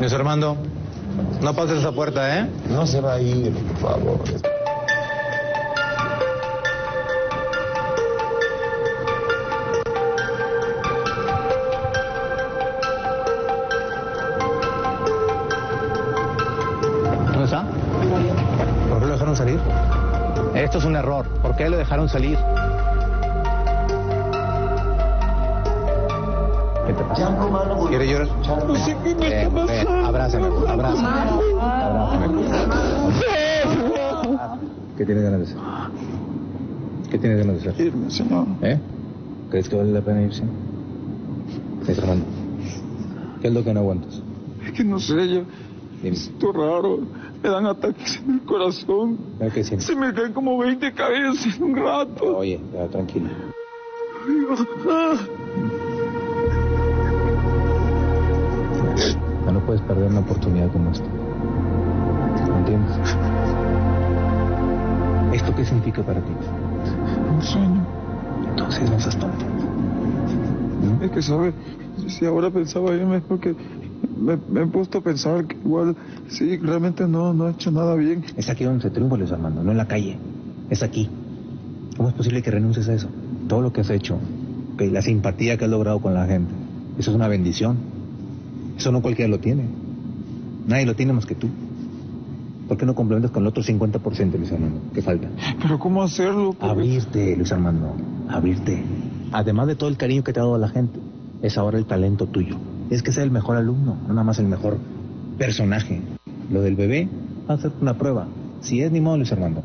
Luis Armando, no pases esa puerta, ¿eh? No se va a ir, por favor. ¿Dónde está? ¿Por qué lo dejaron salir? Esto es un error. ¿Por qué lo dejaron salir? ¿Qué te pasa? ¿Quiere llorar? No sé qué me está pasando. abrázame, abrázame. ¿Qué tienes ganas de hacer? ¿Qué tienes ganas de hacer? Irme, señor. ¿Eh? ¿Crees que vale la pena irse? Luis Armando, ¿qué es lo que no aguantas? Es que no sé, yo Dime. siento raro. Me dan ataques en el corazón. ¿Qué sientes? Se me caen como 20 cabezas en un rato. Oye, ya, tranquilo. Ah. Puedes perder una oportunidad como esta. ¿Me entiendes? ¿Esto qué significa para ti? Un sueño. Entonces no seas tonto. ¿Mm? Es que, ¿sabe? Si ahora pensaba irme es porque me, me he puesto a pensar que igual, sí, realmente no, no he hecho nada bien. Es aquí donde se triunfa, Luis Armando, no en la calle. Es aquí. ¿Cómo es posible que renuncies a eso? Todo lo que has hecho, que la simpatía que has logrado con la gente, eso es una bendición. Eso no cualquiera lo tiene. Nadie lo tiene más que tú. ¿Por qué no complementas con el otro 50%, Luis Armando, que falta? Pero ¿cómo hacerlo? Porque- Abrirte, Luis Armando, abrirte. Además de todo el cariño que te ha dado la gente, es ahora el talento tuyo. Es que ser el mejor alumno, no nada más el mejor personaje. Lo del bebé va a ser una prueba. Si es ni modo, Luis Armando.